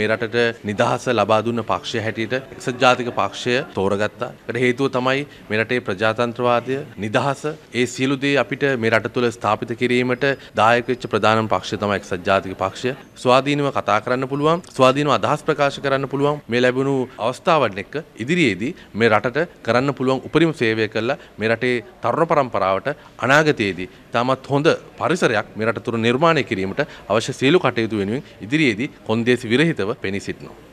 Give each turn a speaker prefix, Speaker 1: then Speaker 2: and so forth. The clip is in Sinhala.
Speaker 1: මේ රටට නිදහස ලබා දුන්න පක්ෂය හැටියට එක්සත් ජාතික පක්ෂය තෝරගත්තා. ඒකට හේතුව තමයි මේ රටේ ප්‍රජාතන්ත්‍රවාදය නිදහස ඒ සියලු දේ අපිට මේ රට තුළ ස්ථාපිත කිරීමට දායක වෙච්ච ප්‍රධානම පක්ෂය තමයි එක්සත් ජාතික පක්ෂය. ස්වාධීනව කතා කරන්න පුළුවන්, ස්වාධීනව අදහස් ප්‍රකාශ කරන්න පුළුවන් මේ ලැබුණු අවස්ථාවන් එක්ක ඉදිරියේදී මේ රටට කරන්න පුළුවන් උපරිම සේවය කළා මේ රටේ තරුණ පරම්පරාවට අනාගතයේදී තාමත් හොඳ පරිසරයක් මේ රට තුර නිර්මාණය කිරීමට අවශ්‍ය සියලු කටයුතු වෙනුවෙන් ඉදිරියේදී කොන්දේසි විරහිතව පෙනී සිටිනවා.